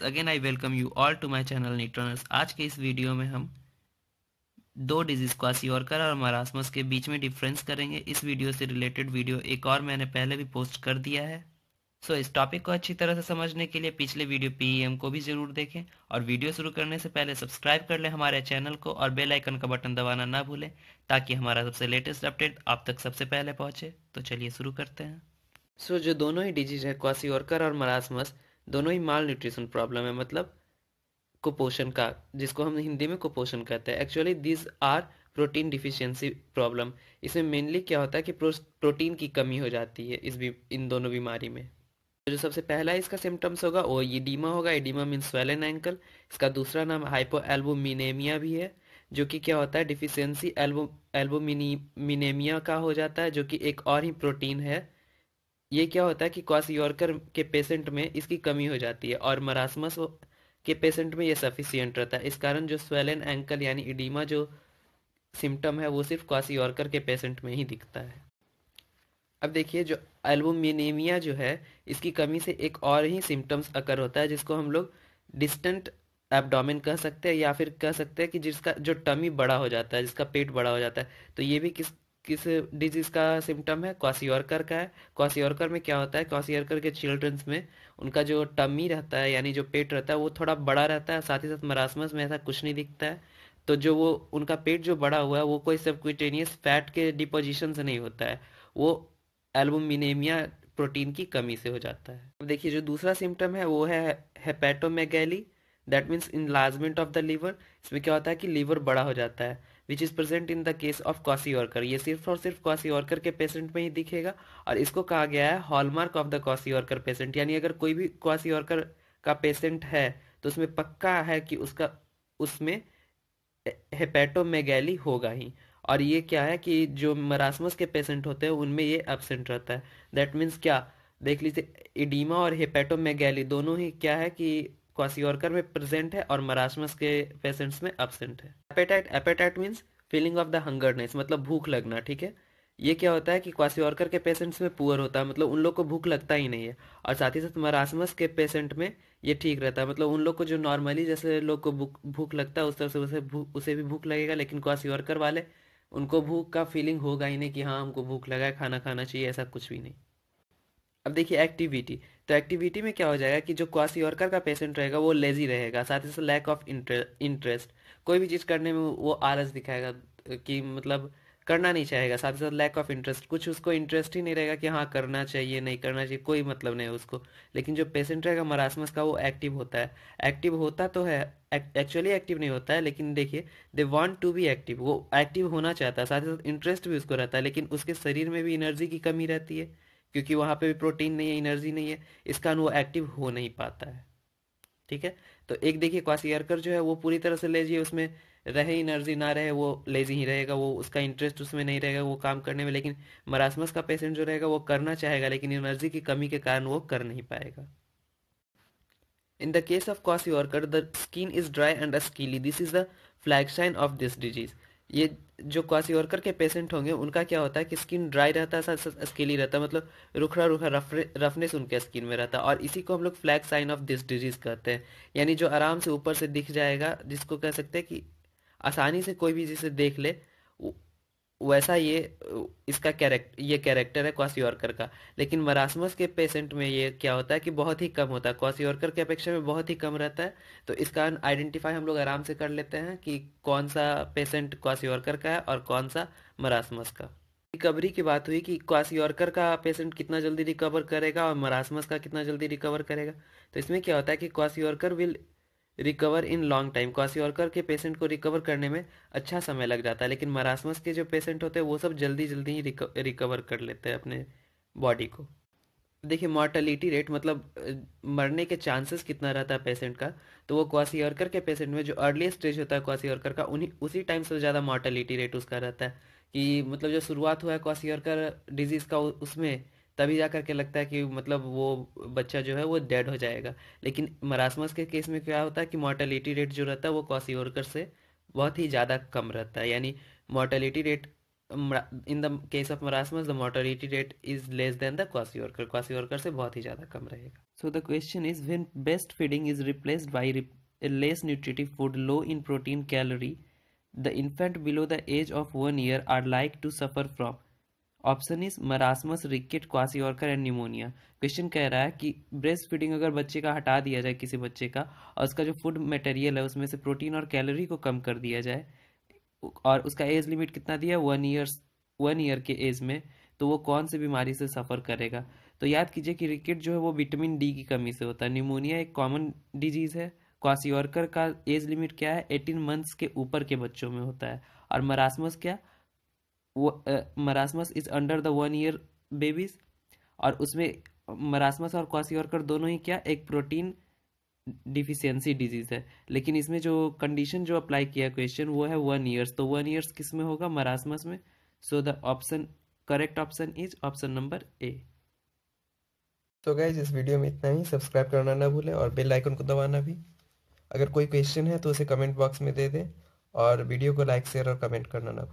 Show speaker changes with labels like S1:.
S1: Once again I welcome you all to my channel न्यूट्रनर्स आज के इस वीडियो में हम दो डिज़ीज़ क्वासियोरकर और मरासमस के बीच में डिफरेंस करेंगे। इस वीडियो से रिलेटेड वीडियो एक और मैंने पहले भी पोस्ट कर दिया है। सो so, इस टॉपिक को अच्छी तरह से समझने के लिए पिछले वीडियो पीईएम को भी ज़रूर देखें और वीडियो शुरू करने से पहले सब्सक्राइब कर लें हमारे चैनल को और बेल आइकन का बटन दबाना ना भूलें ताकि हमारा सबसे लेटेस्ट अपडेट आप तक सबसे पहले पहुँचे। तो चलिए शुरू करते हैं। सो so, जो दोनों ही डिज़ीज़ है क्वासियोरकर और मरासमस दोनों ही माल न्यूट्रिशन प्रॉब्लम है मतलब कुपोषण का, जिसको हम हिंदी में कुपोषण कहते हैं। Actually this are protein deficiency problem इसमें मेनली क्या होता है कि प्रोटीन की कमी हो जाती है इस भी इन दोनों बीमारी में। जो सबसे पहला इसका सिम्टम्स होगा, वो ईडीमा होगा। ईडीमा मीन स्वेलन एंकल इसका दूसरा नाम हाइपो एल्बोमिनेमिया भी है, जो कि क्या होता है डिफिशियंसी एल्बो एल्बोमिनेमिया का हो जाता है, जो कि एक और ही प्रोटीन है। ये क्या होता है कि क्वासियोरकर के पेशेंट में इसकी कमी हो जाती है और मरासमस के पेशेंट में ये सफिशियंट रहता है। इस कारण जो स्वेलन एंकल यानी इडीमा जो सिम्टम है, वो सिर्फ़ क्वासियोरकर के पेशेंट में ही दिखता है। अब देखिए, जो एल्बोमिनेमिया जो है, इसकी कमी से एक और ही सिम्टम्स अकर होता है, जिसको हम लोग डिस्टेंट एब्डोमिन कह सकते हैं या फिर कह सकते हैं कि जिसका जो टमी बड़ा हो जाता है, जिसका पेट बड़ा हो जाता है। तो ये भी किस किस डिज़ीज़ का सिम्टम है? क्वासियोरकर का है। क्वासियोरकर में क्या होता है? क्वासियोरकर के चिल्ड्रंस में उनका जो टमी रहता है, यानी जो पेट रहता है, वो थोड़ा बड़ा रहता है, साथ ही साथ मरासमस में ऐसा कुछ नहीं दिखता है। तो जो वो, उनका पेट जो बड़ा हुआ है, वो कोई सबक्यूटेनियस फैट के डिपोजिशन से नहीं होता है। वो एल्बुमिनेमिया प्रोटीन की कमी से हो जाता है। अब देखिए, जो दूसरा सिम्टम है, वो है hepatomegaly that means enlargement of the liver इसमें क्या होता है कि लीवर बड़ा हो जाता है। Which is present in the case of kwashiorkor ये सिर्फ़ और सिर्फ़ क्वासियोरकर के पेशेंट में ही दिखेगा और इसको कहा गया है hallmark of the kwashiorkor patient यानी अगर कोई भी क्वासियोरकर का पेशेंट है तो उसमें पक्का है कि उसका, उसमें हेपेटोमेगैली होगा ही। और ये क्या है कि जो मरासमस के पेशेंट होते हैं, उनमें ये एबसेंट रहता है। दैट मीन्स क्या? देख लीजिए इडीमा और हेपेटोमेगैली दोनों ही क्या है कि क्वासियोरकर में प्रेजेंट है और मरासमस के पेशेंट्स में एबसेंट है। Appetite appetite means feeling of the hungerness मतलब भूख लगना, ठीक है? ये क्या होता है कि क्वासियोरकर के पेशेंट्स में पुअर होता है मतलब उन लोग को भूख लगता ही नहीं है। और साथ ही साथ मरासमस के पेशेंट में ये ठीक रहता है मतलब उन लोग को जो नॉर्मली जैसे लोग को भूख लगता है, उस तरह से उसे उसे भी भूख लगेगा, लेकिन क्वासियोरकर वाले, उनको भूख का फीलिंग होगा ही नहीं कि हाँ हमको भूख लगा है, खाना खाना चाहिए, ऐसा कुछ भी नहीं। अब देखिए एक्टिविटी तो एक्टिविटी में क्या हो जाएगा कि जो क्वासियोरकर का पेशेंट रहेगा, वो लेजी रहेगा, साथ ही साथ लैक ऑफ़ इंटरेस्ट कोई भी चीज़ करने में वो आलस दिखाएगा, कि मतलब करना नहीं चाहेगा, साथ ही साथ लैक ऑफ़ इंटरेस्ट कुछ उसको इंटरेस्ट ही नहीं रहेगा कि हाँ करना चाहिए, नहीं करना चाहिए, कोई मतलब नहीं है उसको. लेकिन जो पेशेंट रहेगा मरासमस का वो एक्टिव होता है. एक्टिव होता तो है एक्चुअली एक्टिव नहीं होता है, लेकिन देखिए they want to be active वो एक्टिव होना चाहता है, साथ ही साथ इंटरेस्ट भी उसको रहता है, लेकिन उसके शरीर में भी एनर्जी की कमी रहती है. क्योंकि वहाँ पे भी प्रोटीन नहीं है, एनर्जी नहीं है इस कारण वो एक्टिव हो नहीं पाता है। ठीक है? तो एक देखिए, क्वासियरकर जो है वो पूरी तरह से लेजी है, उसमें रहे एनर्जी, ना रहे वो लेजी ही रहेगा, वो उसका इंटरेस्ट उसमें नहीं रहेगा वो काम करने में, लेकिन मरासमस का पेशेंट जो रहेगा वो करना चाहेगा, लेकिन एनर्जी की कमी के कारण वो कर नहीं पाएगा। In the case of kwashiorkor, the skin is dry and scaly, this is the flag sign of this disease. ये जो क्वासी वर्कर के पेशेंट होंगे, उनका क्या होता है कि स्किन ड्राई रहता है स्केली रहता है मतलब रुखड़ा रुखा रफनेस उनके स्किन में रहता है और इसी को हम लोग flag sign of this disease कहते हैं। यानी जो आराम से ऊपर से दिख जाएगा, जिसको कह सकते हैं कि आसानी से कोई भी जिसे देख ले वैसा ये, इसका कैरेक्टर ये कैरेक्टर है क्वासियोरकर का। लेकिन मरासमस के पेशेंट में ये क्या होता है कि बहुत ही कम होता है। क्वासियोरकर के अपेक्षा में बहुत ही कम रहता है। तो इसका आइडेंटिफाई हम लोग आराम से कर लेते हैं कि कौन सा पेशेंट क्वासियोरकर का है और कौन सा मरासमस का। रिकवरी की बात हुई कि क्वासियोरकर का पेशेंट कितना जल्दी रिकवर करेगा और मरासमस का कितना जल्दी रिकवर करेगा। तो इसमें क्या होता है कि kwashiorkor will recover in long time kwashiorkor के पेशेंट को रिकवर करने में अच्छा समय लग जाता है, लेकिन मरासमस के जो पेशेंट होते हैं, वो सब जल्दी जल्दी ही रिकवर कर लेते हैं अपने बॉडी को। देखिए मॉर्टलिटी रेट मतलब मरने के चांसेस कितना रहता है पेशेंट का तो वो क्वासियोरकर के पेशेंट में जो अर्लीस्ट स्टेज होता है क्वासियोरकर का, उन्हीं, उसी टाइम से ज़्यादा मॉर्टलिटी रेट उसका रहता है। कि मतलब जो शुरुआत हुआ है क्वासियोरकर डिज़ीज़ का उसमें तभी जा करके लगता है कि मतलब वो बच्चा जो है वो डेड हो जाएगा। लेकिन मरासमस के केस में क्या होता है कि मोर्टेलिटी रेट जो रहता है वो क्वासियोरकर से बहुत ही ज़्यादा कम रहता है। यानी mortality rate in the case of marasmus the mortality rate is less than the kwashiorkor kwashiorkor से बहुत ही ज़्यादा कम रहेगा। So the question is when best feeding is replaced by less less food low in protein calorie the infant below the age of one year year like to suffer from. Option is marasmus rickets kwashiorkor and pneumonia. Question कह रहा है कि breast feeding अगर बच्चे का हटा दिया जाए किसी बच्चे का और उसका जो फ़ूड मटेरियल है उसमें से प्रोटीन और कैलोरी को कम कर दिया जाए, और उसका एज लिमिट कितना दिया वन ईयर्स, वन ईयर के एज में तो वो कौन सी बीमारी से सफ़र करेगा? तो याद कीजिए कि रिकेट जो है वो विटामिन डी की कमी से होता है। निमोनिया एक कॉमन डिज़ीज़ है। क्वासीऑर्कर का एज लिमिट क्या है? एटीन मंथ्स के ऊपर के बच्चों में होता है। और मरासमस क्या? Marasmus is under the one year babies और उसमें मरासमस और क्वासीऑर्कर दोनों ही क्या एक प्रोटीन डिफिशियंसी डिज़ीज़ है। लेकिन इसमें जो कंडीशन जो अप्लाई किया क्वेश्चन वो है वन ईयर्स तो वन ईयर्स किसमें होगा? मरासमस में। So the option correct option is option number A
S2: तो गाइज़ इस वीडियो में इतना ही। सब्सक्राइब करना ना भूलें और बेल आइकन को दबाना भी। अगर कोई क्वेश्चन है तो उसे कमेंट बॉक्स में दे दें और वीडियो को लाइक शेयर और कमेंट करना ना